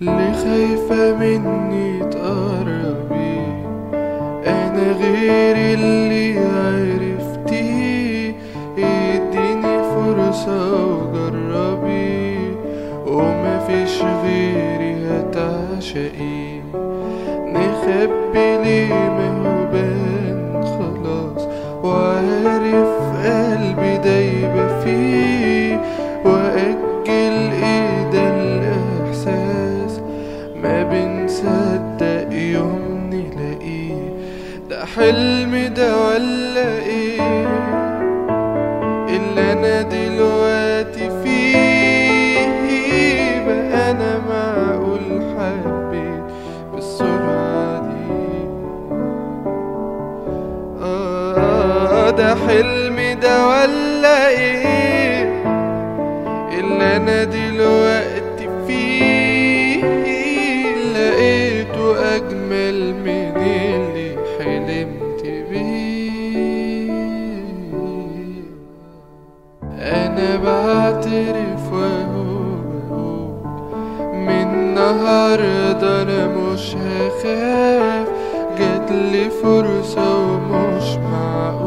اللي خايفة مني تقربي. أنا غير اللي عرفتيه إديني فرصة وجربي. ومفيش غيري هتعشقي. نخبي ليه ما هو بان خلاص. وعارف حلم ده ولا إيه؟ اللي أنا دلوقتي فيه بقى أنا معقول حبيت بالسرعة دي. آه ده حلم ده ولا إيه؟ اللي أنا دلوقتي فيه لقيته أجمل من أنا بعترف وهو بقول من النهارده أنا مش هخاف جاتلي فرصة ومش معقول